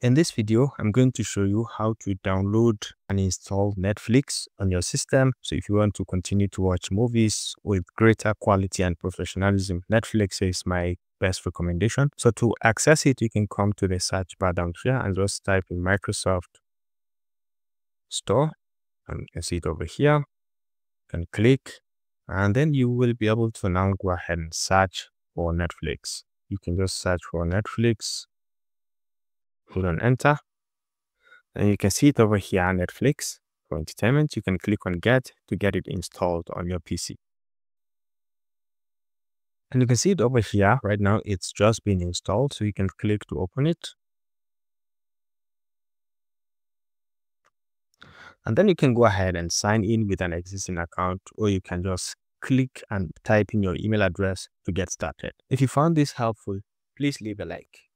In this video, I'm going to show you how to download and install Netflix on your system. So if you want to continue to watch movies with greater quality and professionalism, Netflix is my best recommendation. So to access it, you can come to the search bar down here and just type in Microsoft Store. And you can see it over here. Can click and then you will be able to now go ahead and search for Netflix. You can just search for Netflix Hold on enter. And you can see it over here, Netflix for entertainment. You can click on get to get it installed on your PC. And you can see it over here right now. It's just been installed. So you can click to open it. And then you can go ahead and sign in with an existing account or you can just click and type in your email address to get started. If you found this helpful, please leave a like.